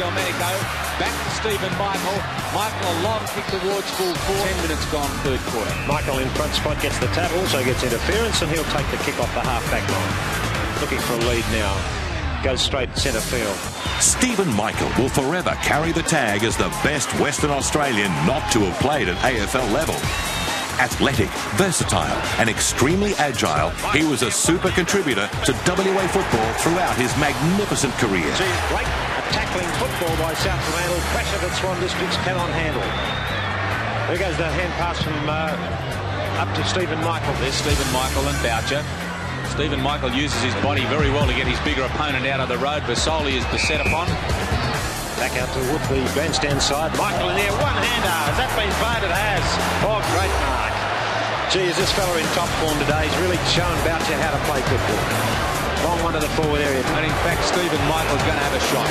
Domenico. Back to Stephen Michael. Michael a long kick towards full four. Ten minutes gone, third quarter. Michael in front spot gets the tap, also gets interference, and he'll take the kick off the half-back line. Looking for a lead now. Goes straight centre field. Stephen Michael will forever carry the tag as the best Western Australian not to have played at AFL level. Athletic, versatile, and extremely agile, he was a super contributor to WA football throughout his magnificent career. Great tackling football by South Fremantle. Pressure that Swan Districts cannot handle. There goes the hand pass from uh, up to Stephen Michael. There's Stephen Michael and Boucher. Stephen Michael uses his body very well to get his bigger opponent out of the road. Vasoli is beset upon. Back out to the bandstand side. Michael in there, one-hander. Has that been played? It has. Oh, great. Gee, is this fella in top form today? He's really shown Boucher how to play football. Long one to the forward area. And in fact, Stephen Michael's going to have a shot.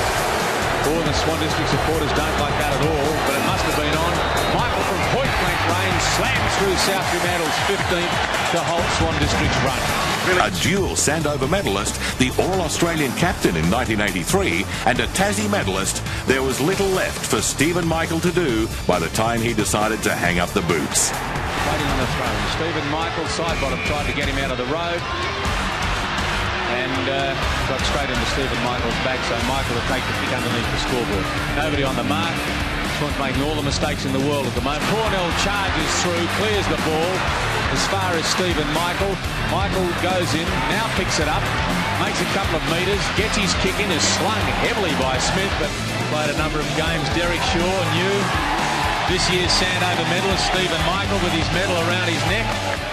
All the Swan District supporters don't like that at all, but it must have been on. Michael from point blank range slams through South Fremantle's 15th to halt Swan District's run. A dual Sandover medalist, the All-Australian captain in 1983, and a Tassie medalist, there was little left for Stephen Michael to do by the time he decided to hang up the boots. Waiting on the throne. Stephen Michael, side bottom, tried to get him out of the road and uh, got straight into Stephen Michael's back, so Michael will take the kick underneath the scoreboard. Nobody on the mark. Swan's making all the mistakes in the world at the moment. Cornell charges through, clears the ball as far as Stephen Michael. Michael goes in, now picks it up, makes a couple of metres, gets his kick in, is slung heavily by Smith, but played a number of games. Derek Shaw knew this year's Sandover medalist, Stephen Michael, with his medal around his neck.